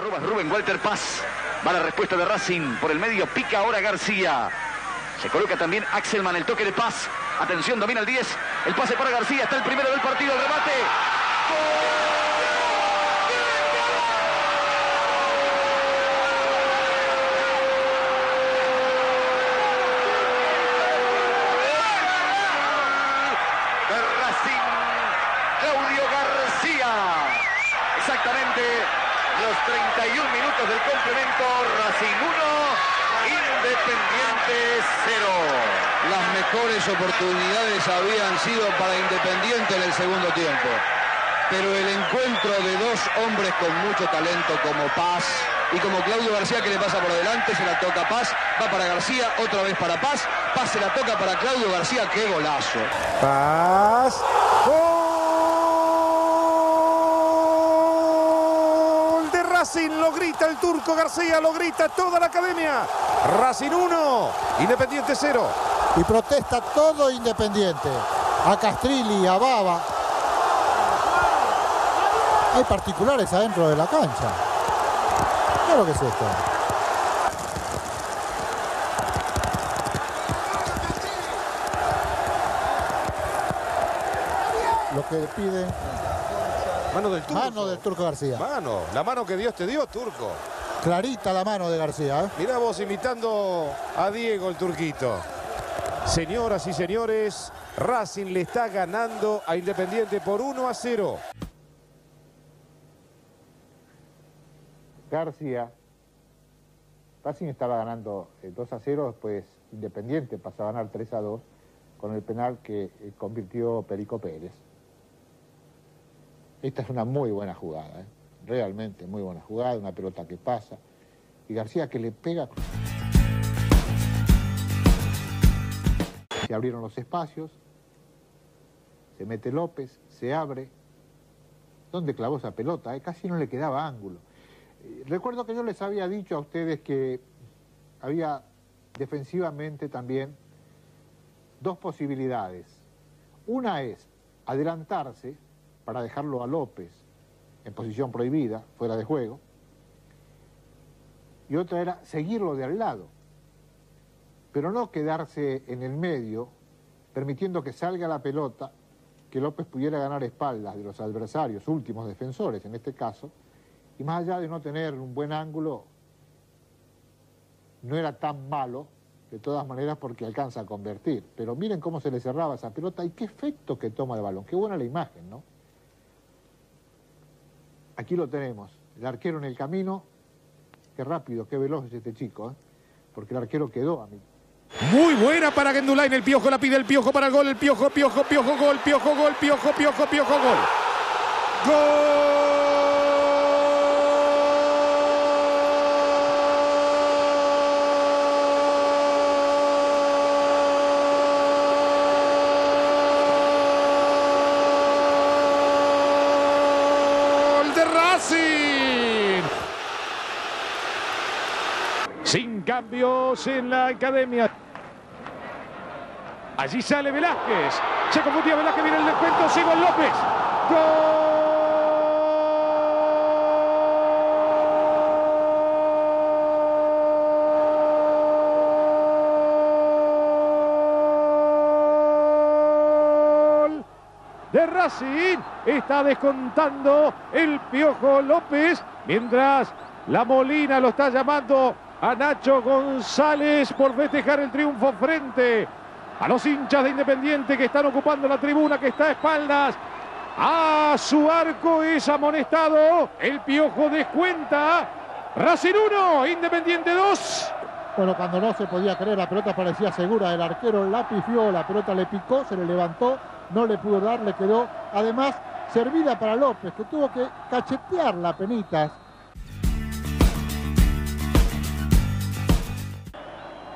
arroba Rubén Walter Paz. Va la respuesta de Racing. Por el medio pica ahora García. Se coloca también Axelman, el toque de Paz. Atención, domina el 10. El pase para García. Está el primero del partido. El remate. de Racing, Claudio García. Exactamente los 31 minutos del complemento, Racing 1, Independiente 0. Las mejores oportunidades habían sido para Independiente en el segundo tiempo. Pero el encuentro de dos hombres con mucho talento como Paz y como Claudio García que le pasa por delante, se la toca Paz, va para García, otra vez para Paz, Paz se la toca para Claudio García, qué golazo. Paz. Gol de Lo grita el turco García, lo grita toda la academia. Racing 1, Independiente 0. Y protesta todo Independiente. A Castrilli, a Baba. Hay particulares adentro de la cancha. ¿Qué es esto? Lo que pide Mano del turco. mano del Turco García. Mano, la mano que Dios te dio, turco. Clarita la mano de García. ¿eh? Mirá vos imitando a Diego el turquito. Señoras y señores, Racing le está ganando a Independiente por 1 a 0. García. Racing estaba ganando eh, 2 a 0, después Independiente pasa a ganar 3 a 2 con el penal que eh, convirtió Perico Pérez. Esta es una muy buena jugada, ¿eh? realmente muy buena jugada, una pelota que pasa. Y García que le pega. Se abrieron los espacios, se mete López, se abre. ¿Dónde clavó esa pelota? eh? Casi no le quedaba ángulo. Eh, Recuerdo que yo les había dicho a ustedes que había defensivamente también dos posibilidades. Una es adelantarse para dejarlo a López en posición prohibida, fuera de juego, y otra era seguirlo de al lado, pero no quedarse en el medio, permitiendo que salga la pelota, que López pudiera ganar espaldas de los adversarios, últimos defensores en este caso, y más allá de no tener un buen ángulo, no era tan malo, de todas maneras, porque alcanza a convertir. Pero miren cómo se le cerraba esa pelota y qué efecto que toma el balón. Qué buena la imagen, ¿no? Aquí lo tenemos, el arquero en el camino. Qué rápido, qué veloz es este chico, ¿eh? porque el arquero quedó a mí. Muy buena para Gendulain, el piojo la pide el piojo para el gol, el piojo, piojo, piojo, gol, piojo, gol, piojo, piojo, piojo, gol. Gol de Racing. Sin en la academia. Allí sale Velázquez. Se confundía Velázquez, viene el descuento. El López. Gol de Racing. Está descontando el Piojo López. Mientras la Molina lo está llamando a Nacho González por festejar el triunfo frente a los hinchas de Independiente que están ocupando la tribuna que está a espaldas. A su arco es amonestado. El Piojo descuenta. Racing 1, Independiente 2. Bueno, cuando no se podía creer, la pelota parecía segura. El arquero la pifió, la pelota le picó, se le levantó, no le pudo dar, le quedó. Además, servida para López, que tuvo que cachetear la penitas.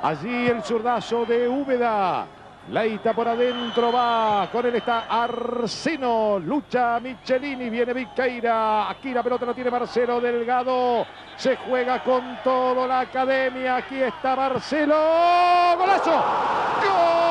Allí el zurdazo de Úbeda. Leita por adentro va. Con él está Arseno. Lucha Michelini. Viene Viqueira. Aquí la pelota la tiene Marcelo Delgado. Se juega con todo la academia. Aquí está Marcelo. ¡Golazo!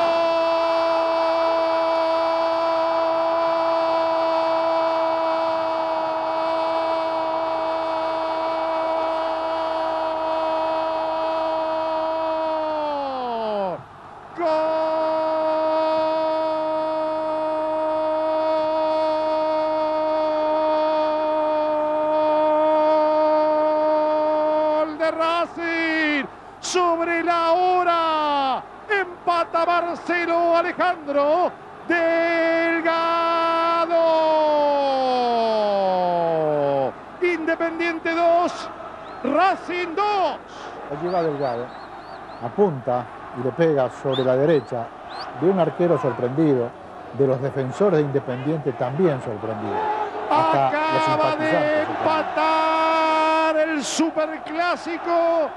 Alejandro Delgado. Independiente 2, Racing 2. Allí va Delgado, apunta y le pega sobre la derecha de un arquero sorprendido, de los defensores de Independiente también sorprendidos. Acaba de empatar el superclásico.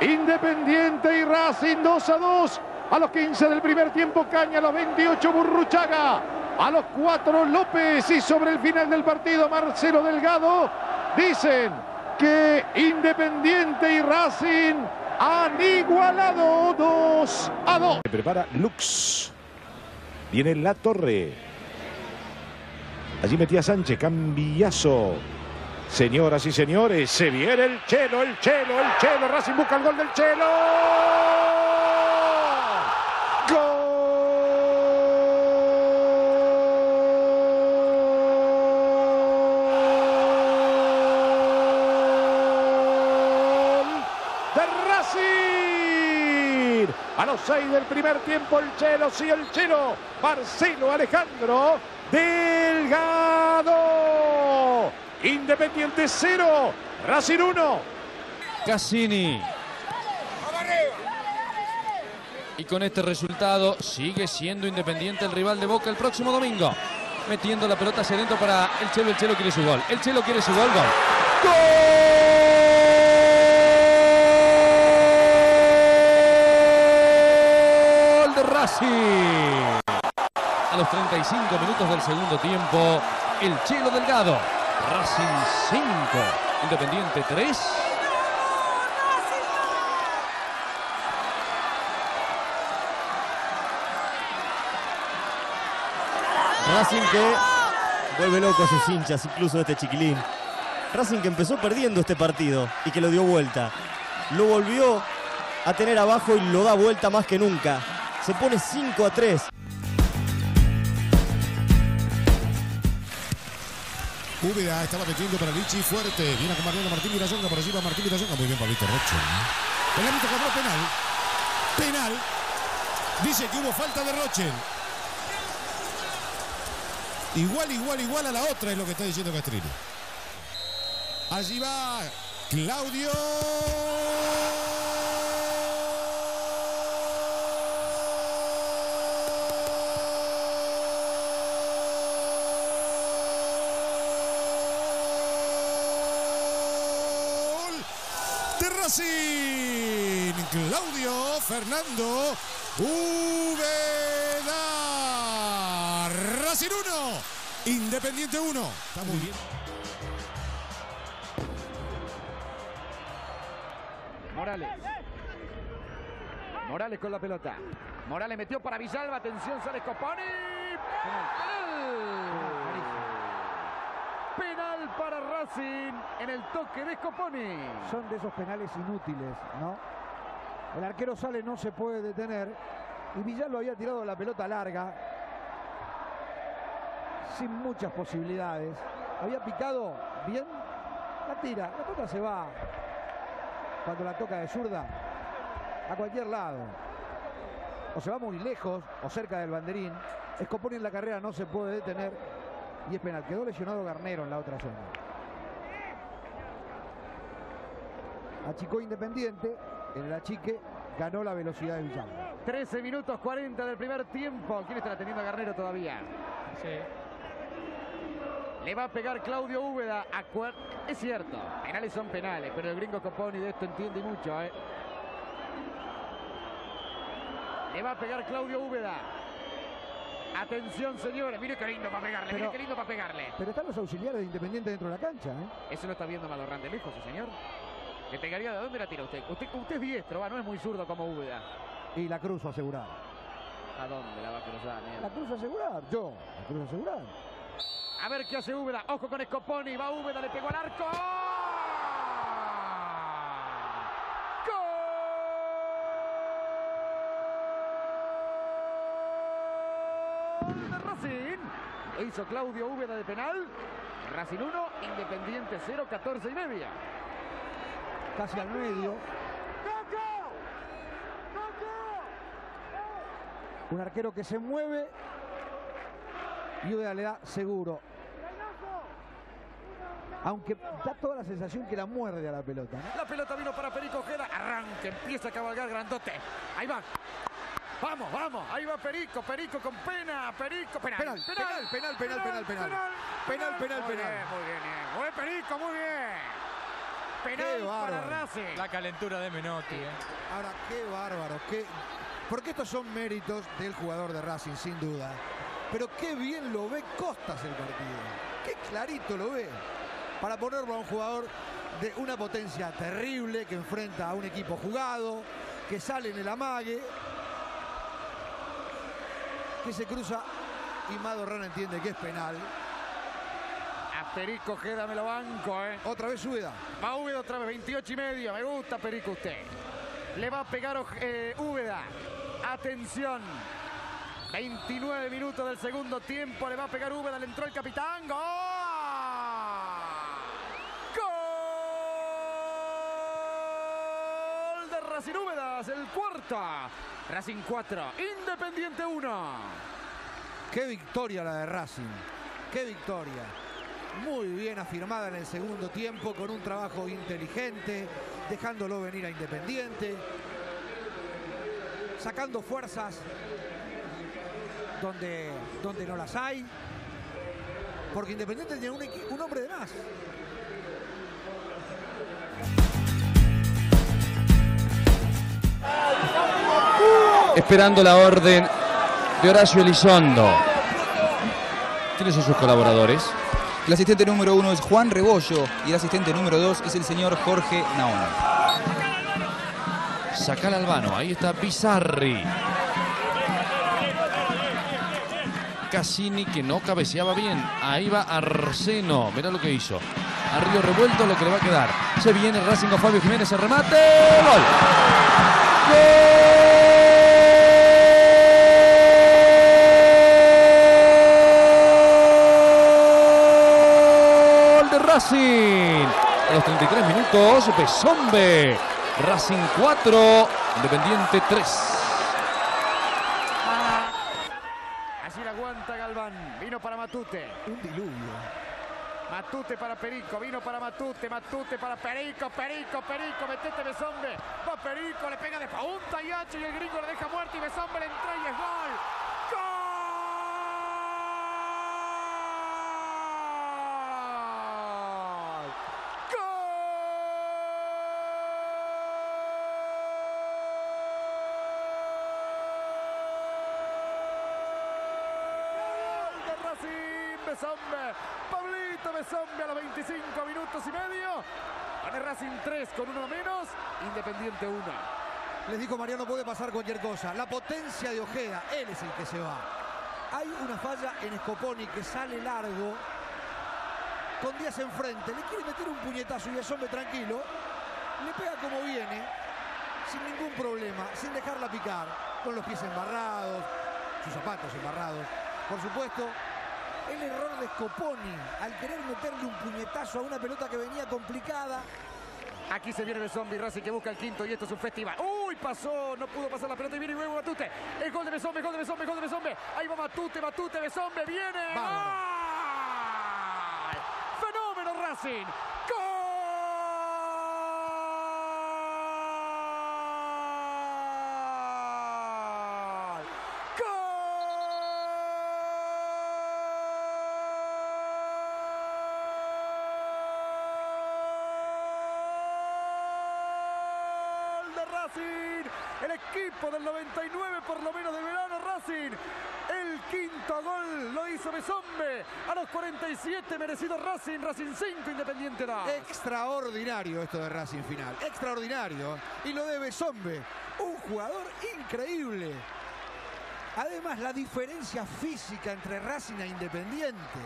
Independiente y Racing 2 a 2. A los 15 del primer tiempo, Caña. A los 28, Burruchaga. A los 4, López. Y sobre el final del partido, Marcelo Delgado. Dicen que Independiente y Racing han igualado 2 a 2. Se prepara Lux. Viene la torre. Allí metía Sánchez, cambiazo. Señoras y señores, se viene el Chelo, el Chelo, el Chelo. Racing busca el gol del Chelo. Gol de Racing. A los seis del primer tiempo, el Chelo, sí, el Chelo. Marcelo Alejandro Delgado. Independiente 0, Racing 1. Cassini. Y con este resultado sigue siendo Independiente el rival de Boca el próximo domingo. Metiendo la pelota hacia adentro para el Chelo. El Chelo quiere su gol. El Chelo quiere su gol. Gol. Gol de Racing. A los 35 minutos del segundo tiempo, el Chelo Delgado. Racing 5, Independiente 3. Racing que vuelve loco a sus hinchas, incluso este chiquilín. Racing que empezó perdiendo este partido y que lo dio vuelta. Lo volvió a tener abajo y lo da vuelta más que nunca. Se pone 5 a 3. Úbeda estaba metiendo para Lichi fuerte. Viene con Mariano Martín Mirasonga por allí va Martín Mirasonga. Muy bien, Pablito Roche. ¿eh? El árbitro cobró penal. Penal. Dice que hubo falta de Rochen. Igual, igual, igual a la otra es lo que está diciendo Castrillo. Allí va Claudio. Gol de Racing. Claudio Fernando Úbeda. Racing 1. Independiente 1. Está muy bien. Morales. Morales con la pelota. Morales metió para Villalba. Atención, sale Scoponi. Penal para En el toque de Scoponi. Son de esos penales inútiles, ¿no? El arquero sale, no se puede detener. Y Villalba había tirado la pelota larga. Sin muchas posibilidades. Había picado bien. La tira. La pelota se va. Cuando la toca de zurda. A cualquier lado. O se va muy lejos o cerca del banderín. Escoponi en la carrera no se puede detener. Y es penal. Quedó lesionado Garnero en la otra zona. Achicó Independiente. En el achique ganó la velocidad de Villalba. 13 minutos 40 del primer tiempo. ¿Quién está teniendo a Garnero todavía? Le va a pegar Claudio Úbeda. a Cuer- Es cierto, penales son penales, pero el gringo Coponi de esto entiende mucho. ¿eh? Le va a pegar Claudio Úbeda. Atención, señores. Mire qué lindo para pegarle. Mire qué lindo para pegarle. Pero están los auxiliares de Independiente dentro de la cancha, ¿eh? Eso lo está viendo Malorrán de lejos, sí, señor. ¿Le pegaría de dónde la tira usted? Usted, usted es diestro, va, no es muy zurdo como Úbeda. Y la cruz asegurar. ¿A dónde la va a cruzar? mierda? La cruz asegurar, yo. La cruz asegurar. A ver qué hace Úbeda. Ojo con Scoponi. Va Úbeda, le pegó al arco. ¡Gol de Racing! Lo hizo Claudio Úbeda de penal. Racing 1, Independiente 0, 14 y media. Casi al medio. Un arquero que se mueve y Úbeda le da seguro. Aunque da toda la sensación que la muerde a la pelota. ¿no? La pelota vino para Perico Ojeda. Arranque, empieza a cabalgar grandote. Ahí va. Vamos, vamos. Ahí va Perico, Perico con pena. Perico, penal. Penal, penal, penal, penal, penal, penal. Penal, penal, Muy penal. bien, muy bien, bien. Muy bien, Perico, muy bien. Qué Penal para bárbaro. Racing. La calentura de Menotti. ¿eh? Ahora, qué bárbaro, qué... porque estos son méritos del jugador de Racing, sin duda. Pero qué bien lo ve Costas el partido. Qué clarito lo ve. Para ponerlo a un jugador de una potencia terrible que enfrenta a un equipo jugado, que sale en el amague, que se cruza y Madorrán entiende que es penal. Perico Ojeda me lo banco, ¿eh? Otra vez Úbeda. Va Úbeda otra vez, 28 y medio. Me gusta Perico usted. Le va a pegar eh, Úbeda. Atención. 29 minutos del segundo tiempo. Le va a pegar Úbeda. Le entró el capitán. ¡Gol! ¡Gol de Racing Úbedas! El cuarto. Racing 4. Independiente 1. Qué victoria la de Racing. Qué victoria. Muy bien afirmada en el segundo tiempo con un trabajo inteligente, dejándolo venir a Independiente, sacando fuerzas donde, donde no las hay, porque Independiente tiene un, un hombre de más. Esperando la orden de Horacio Elizondo. ¿Quiénes son sus colaboradores? El asistente número uno es Juan Rebollo y el asistente número dos es el señor Jorge Naona. Saca al Albano, ahí está Pizarri. Cassini que no cabeceaba bien. Ahí va Arseno. Mirá lo que hizo. A Río Revuelto lo que le va a quedar. Se viene Racing con Fabio Jiménez. El remate. ¡Gol! ¡Gol de Racing! A los 33 minutos, Besombe. Racing 4, Independiente 3. Allí la aguanta Galván. Vino para Matute. Un diluvio. Matute para Perico, vino para Matute, Matute para Perico, Perico, Perico, metete Besombe, va Perico, le pega de punta y H y el gringo le deja muerto y Besombe le entra y es. ¡Gol! ¡Gol de Racing! Besombe, Pablito Besombe a los 25 minutos y medio. Gana Racing 3 con uno menos, Independiente 1. Les dijo Mariano, puede pasar cualquier cosa. La potencia de Ojeda, él es el que se va. Hay una falla en Scoponi que sale largo. Con Díaz enfrente, le quiere meter un puñetazo y Besombe tranquilo. Le pega como viene, sin ningún problema, sin dejarla picar. Con los pies embarrados, sus zapatos embarrados. Por supuesto, el error de Scoponi al querer meterle un puñetazo a una pelota que venía complicada. Aquí se viene Besombe y Racing que busca el quinto y esto es un festival. ¡Uy! Pasó, no pudo pasar la pelota y viene y luego Matute. El gol de Besombe, gol de Besombe, gol de Besombe. Ahí va Matute, Matute, Besombe, viene. ¡Gol! ¡Fenómeno Racing! ¡Gol! ¡Gol de Racing! El equipo del 99 por lo menos de verano Racing. El quinto gol lo hizo Besombe. A los 47 merecido Racing. Racing 5, Independiente 2. Extraordinario esto de Racing final. Extraordinario. Y lo de Besombe. Un jugador increíble. Además, la diferencia física entre Racing e Independiente.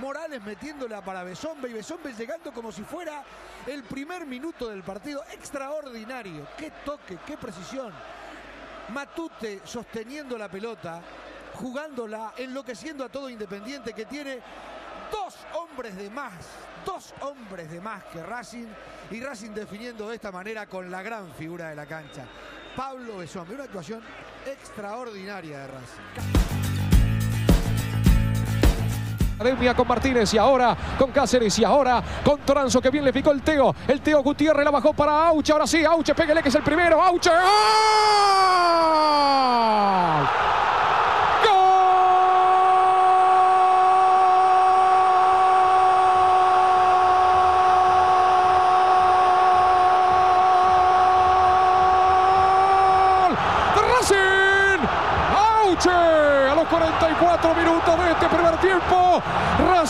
Morales metiéndola para Besombe y Besombe llegando como si fuera el primer minuto del partido. Extraordinario. Qué toque, qué precisión. Matute sosteniendo la pelota, jugándola, enloqueciendo a todo Independiente que tiene dos hombres de más, dos hombres de más que Racing y Racing definiendo de esta manera con la gran figura de la cancha. Pablo Besombe, una actuación extraordinaria de Racing. Academia con Martínez y ahora con Cáceres y ahora con Toranzo que bien le picó el Teo. El Teo Gutiérrez la bajó para Auche. Ahora sí, Auche, pégale que es el primero. Auche. ¡Gol! Racing. Auche a los 44 minutos de este primer tiempo.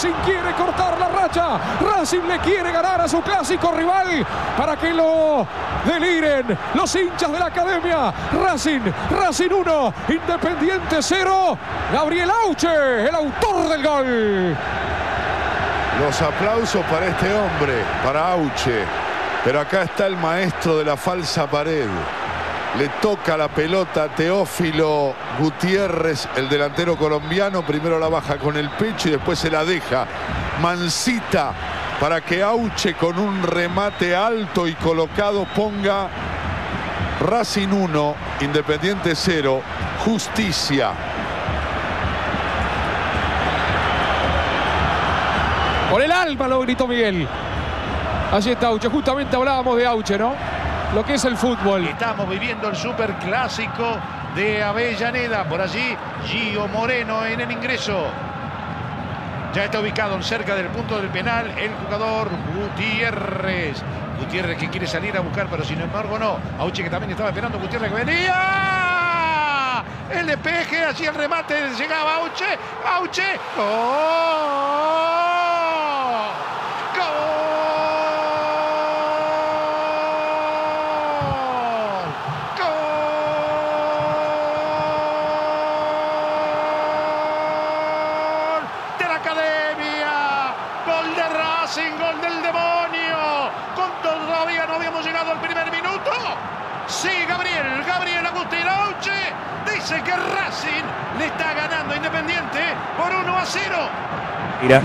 Racing quiere cortar la racha. Racing le quiere ganar a su clásico rival para que lo deliren los hinchas de la academia. Racing, Racing 1, Independiente 0. Gabriel Auche, el autor del gol. Los aplausos para este hombre, para Auche. Pero acá está el maestro de la falsa pared. Le toca la pelota a Teófilo Gutiérrez, el delantero colombiano. Primero la baja con el pecho y después se la deja. Mancita para que Auche con un remate alto y colocado ponga Racing 1, Independiente 0, justicia. Por el alma lo gritó Miguel. Allí está Auche. Justamente hablábamos de Auche, ¿no? Lo que es el fútbol. Estamos viviendo el superclásico de Avellaneda. Por allí, Gio Moreno en el ingreso. Ya está ubicado cerca del punto del penal el jugador Gutiérrez. Gutiérrez que quiere salir a buscar, pero sin embargo no. Auche que también estaba esperando. Gutiérrez que venía. El despeje, así el remate. Llegaba Auche. Auche. ¡Gol! de la academia. Gol de Racing, gol del demonio. Con todavía no habíamos llegado al primer minuto. Sí, Gabriel, Gabriel Agustín Auche que Racing le está ganando a Independiente por 1 a 0. Mira,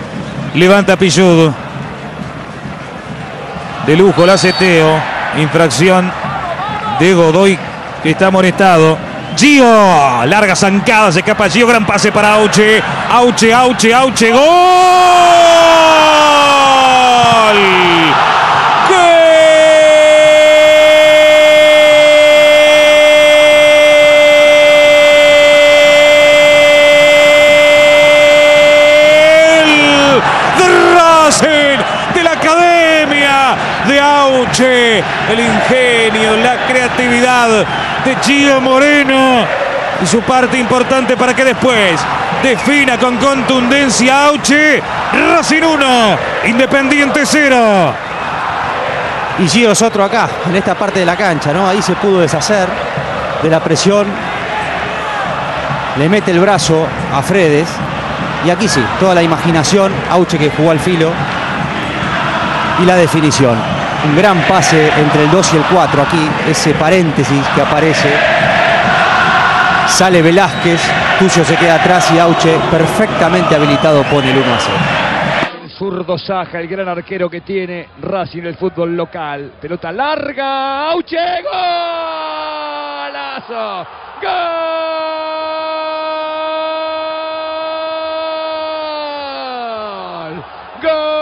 levanta Pilludo. De lujo la Teo. Infracción de Godoy que está amonestado. Gio, larga zancada, se escapa Gio, gran pase para Auche. Auche, Auche, Auche. Gol creatividad de Gio Moreno y su parte importante para que después defina con contundencia Auche. Racing 1, Independiente 0. Y Gio es otro acá, en esta parte de la cancha, ¿no? Ahí se pudo deshacer de la presión. Le mete el brazo a Fredes. Y aquí sí, toda la imaginación, Auche que jugó al filo. Y la definición. Un gran pase entre el 2 y el 4 aquí, ese paréntesis que aparece. Sale Velázquez, Tuyo se queda atrás y Auche perfectamente habilitado pone el 1 a 0. El zurdo Saja, el gran arquero que tiene Racing el fútbol local. Pelota larga, Auche, golazo, gol, gol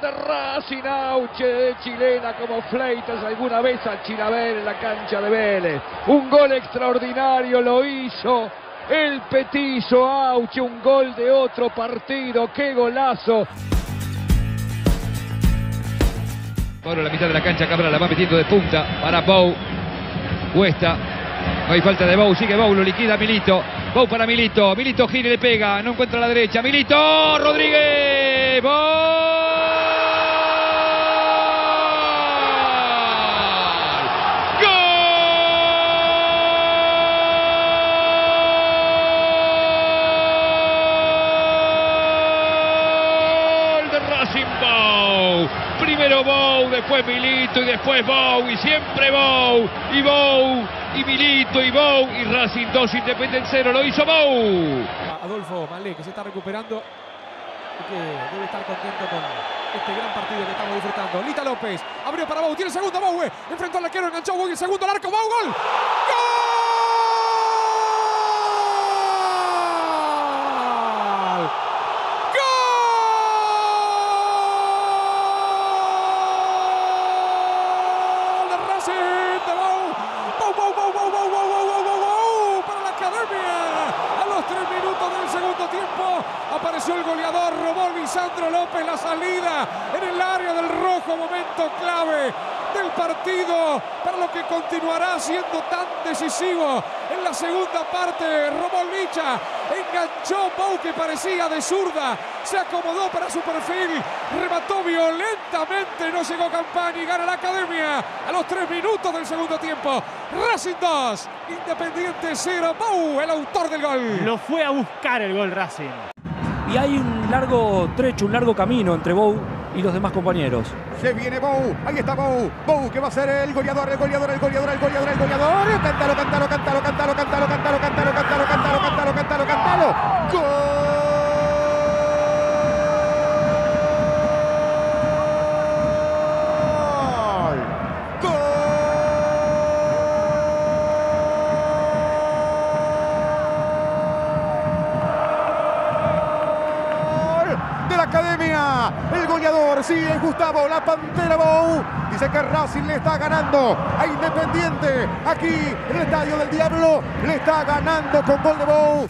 de Racing Auche de como Fleitas alguna vez a Chilabel en la cancha de Vélez. Un gol extraordinario lo hizo el petizo Auche, un gol de otro partido, qué golazo. Ahora la mitad de la cancha, Cabra la va metiendo de punta para Bou. Cuesta. No hay falta de Bou, sigue Bou, lo liquida Milito. Bou para Milito. Milito gira y le pega. No encuentra la derecha. Milito, Rodríguez. Gol después Milito y después Bow y siempre Bow y Bow y Milito y Bow y Racing 2 Independiente 0 lo hizo Bow. Adolfo Malé, que se está recuperando y que debe estar contento con este gran partido que estamos disfrutando. Lita López abrió para Bau, tiene segundo Bau, eh. enfrentó al arquero, enganchó Bau, el segundo al arco, Bau, gol. ¡Gol! Momento clave del partido para lo que continuará siendo tan decisivo en la segunda parte. Robó Licha, enganchó Bau que parecía de zurda, se acomodó para su perfil, remató violentamente, no llegó Campani, gana la academia a los tres minutos del segundo tiempo. Racing 2, Independiente 0, Bau, el autor del gol. Lo fue a buscar el gol Racing. Y hay un largo trecho, un largo camino entre Bou y los demás compañeros. Se viene Bou, ahí está Bou, Bou que va a ser el goleador, el goleador, el goleador, el goleador, el goleador. Cántalo, cántalo, cántalo, cántalo, cántalo, cántalo, cántalo, cántalo, cántalo, cántalo, cántalo, cántalo. ¡Gol! de El goleador, sí, es Gustavo, la Pantera Bou. Dice que Racing le está ganando a Independiente. Aquí en el Estadio del Diablo le está ganando con gol de Bou.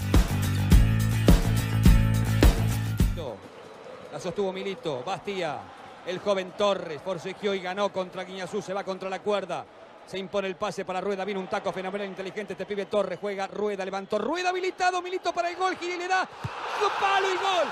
La sostuvo Milito, Bastía, el joven Torres, forcejeó y ganó contra Guiñazú, se va contra la cuerda. Se impone el pase para Rueda, viene un taco fenomenal, inteligente, este pibe Torres, juega, Rueda, levantó, Rueda habilitado, Milito para el gol, Giri le da, palo y gol.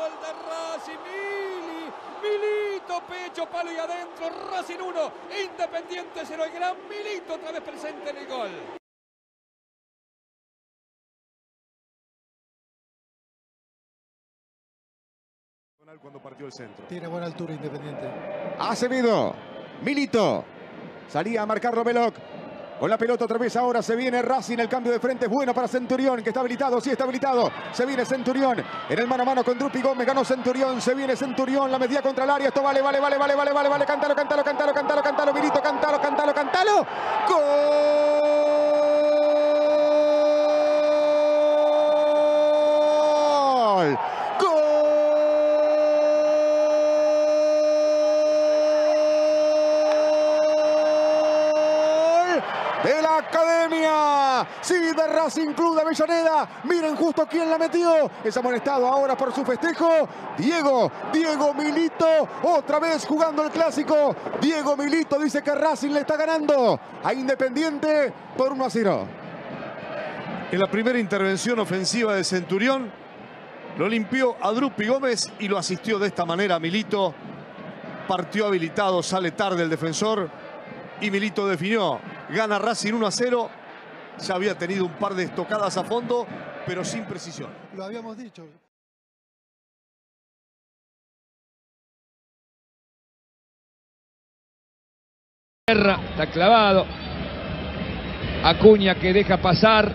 Gol de Racing, Mili, Milito, pecho, palo y adentro, Racing 1, Independiente 0, el gran Milito otra vez presente en el gol. Cuando partió el centro. Tiene buena altura Independiente. Acevedo, Milito, salía a marcarlo Veloc. Con la pelota otra vez ahora se viene Racing, el cambio de frente es bueno para Centurión, que está habilitado, sí está habilitado. Se viene Centurión en el mano a mano con Drupi Gómez, ganó Centurión, se viene Centurión, la medida contra el área, esto vale, vale, vale, vale, vale, vale, vale, cántalo, cántalo, cántalo, cántalo, cántalo, Milito, cántalo, cántalo, cántalo. ¡Gol! ¡Gol! de la Academia. Sí, de Racing Club de Avellaneda. Miren justo quién la metió. Es amonestado ahora por su festejo. Diego, Diego Milito. Otra vez jugando el clásico. Diego Milito dice que Racing le está ganando a Independiente por 1 a 0. En la primera intervención ofensiva de Centurión, lo limpió a Drupi Gómez y lo asistió de esta manera a Milito. Partió habilitado, sale tarde el defensor y Milito definió. Gana Racing 1 a 0. Ya había tenido un par de estocadas a fondo, pero sin precisión. Lo habíamos dicho. Guerra, está clavado. Acuña que deja pasar.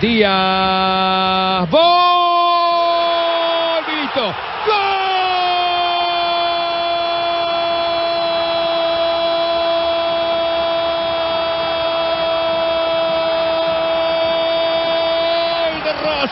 Díaz. ¡Gol!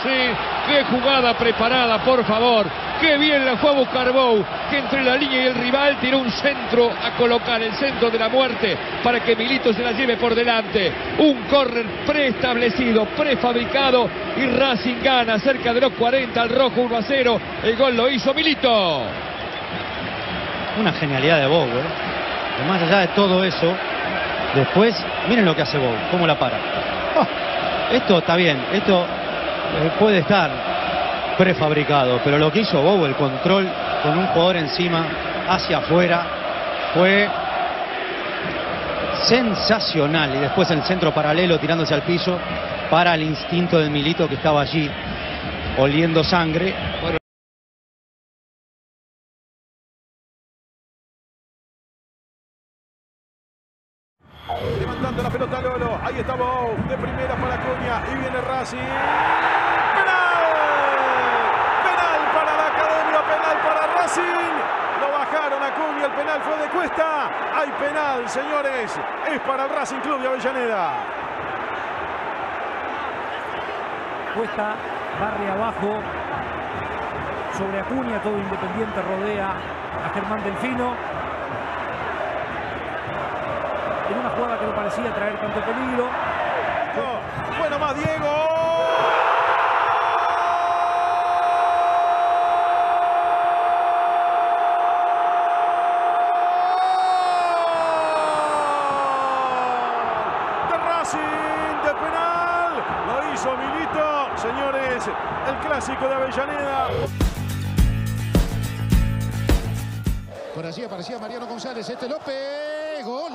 ¡Qué jugada preparada, por favor! ¡Qué bien la fue a buscar Bou! Que entre la línea y el rival tiró un centro a colocar el centro de la muerte para que Milito se la lleve por delante. Un córner preestablecido, prefabricado y Racing gana cerca de los 40 al rojo 1 a 0. El gol lo hizo Milito. Una genialidad de Bow, ¿eh? Más allá de todo eso, después, miren lo que hace Bow, cómo la para. Oh, esto está bien, esto puede estar prefabricado, pero lo que hizo Bow, el control con un jugador encima, hacia afuera, fue sensacional. Y después el centro paralelo tirándose al piso para el instinto del Milito que estaba allí oliendo sangre. Levantando la pelota Lolo. Ahí está Bou. De primera para Acuña. Y viene Racing. ¡Penal! Penal para la Academia. Penal para Racing. Lo bajaron Acuña. El penal fue de Cuesta. Hay penal, señores. Es para el Racing Club de Avellaneda. Cuesta, barre abajo. Sobre Acuña, todo Independiente rodea a Germán Delfino. En una jugada que no parecía traer tanto peligro. Bueno más Diego. De Racing, de penal. Lo hizo Milito. Señores, el clásico de Avellaneda. Por allí aparecía Mariano González. Este López. Gol.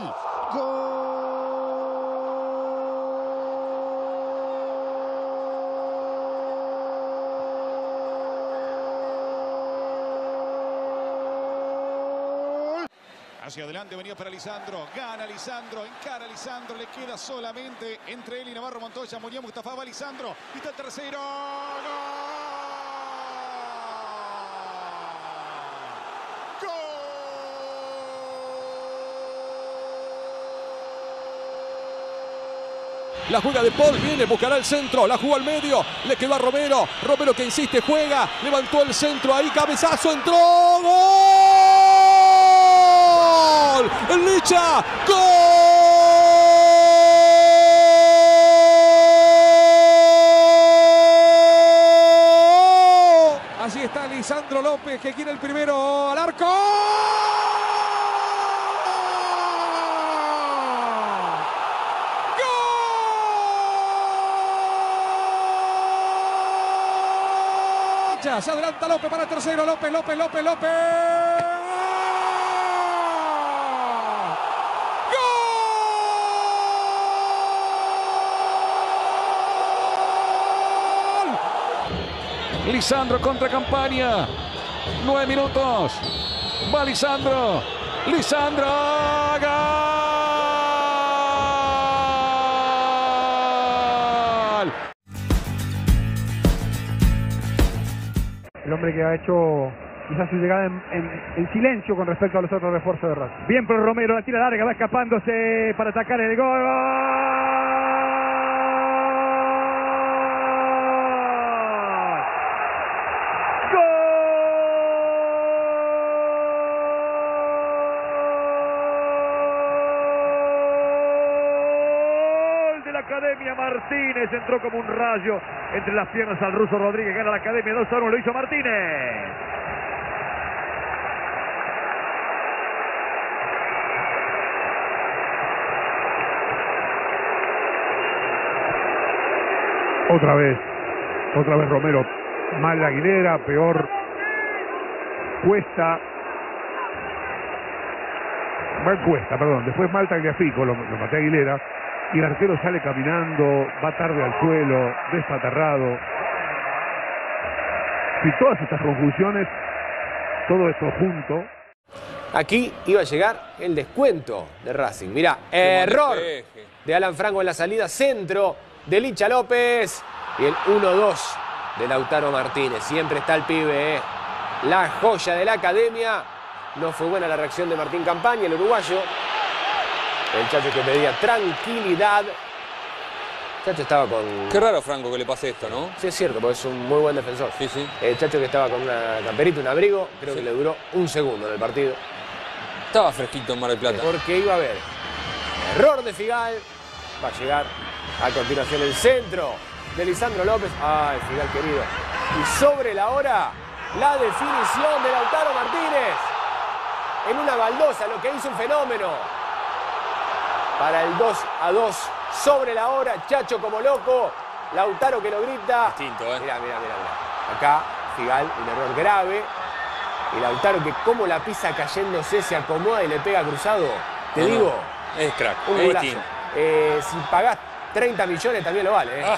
Hacia adelante venía para Lisandro. Gana Lisandro. Encara Lisandro. Le queda solamente entre él y Navarro Montoya. Moría Mustafa. Va Lisandro. Y está el tercero. La juega de Paul, viene, buscará el centro, la jugó al medio, le quedó a Romero, Romero que insiste, juega, levantó el centro, ahí cabezazo, entró, gol, el Licha, gol. Allí está Lisandro López que quiere el primero al arco. Se adelanta López para el tercero. López, López, López, López. Lisandro contra campaña. Nueve minutos. Va Lisandro. Lisandro. Hombre que ha hecho quizás su llegada en, en- en silencio con respecto a los otros refuerzos de Racing. Bien por Romero, la tira larga, va escapándose para atacar el gol. Gol de la Academia Martínez, entró como un rayo entre las piernas al ruso Rodríguez, gana la Academia 2 a 1, lo hizo Martínez. Otra vez, otra vez Romero. Mal Aguilera, peor Cuesta. Mal Cuesta, perdón. Después mal Tagliafico, lo, lo maté a Aguilera. Y el arquero sale caminando, va tarde al suelo, despatarrado. Si todas estas conclusiones, todo esto junto, Aquí iba a llegar el descuento de Racing. Mirá, error de Alan Franco en la salida, centro de Licha López y el 1-2 de Lautaro Martínez. Siempre está el pibe, ¿eh? la joya de la academia. No fue buena la reacción de Martín Campaña, el uruguayo. El chacho que pedía tranquilidad. El chacho estaba con... Qué raro, Franco, que le pase esto, ¿no? Sí, es cierto, porque es un muy buen defensor. Sí, sí. El chacho que estaba con una camperita, un abrigo, creo que le duró un segundo en el partido. Estaba fresquito en Mar del Plata. Porque iba a haber error de Figal. Va a llegar a continuación el centro de Lisandro López. Ay, Figal querido. Y sobre la hora, la definición de Lautaro Martínez. En una baldosa, lo que hizo un fenómeno. Para el 2 a 2 sobre la hora, Chacho como loco. Lautaro que lo grita. Distinto, ¿eh? Mirá, mirá, mirá, mirá. Acá, Figal, un error grave. Y Lautaro que como la pisa cayéndose, se acomoda y le pega cruzado. Te No, digo, Un Es crack. golazo. Es. Eh, si pagás 30 millones también lo vale. ¿eh? Ah.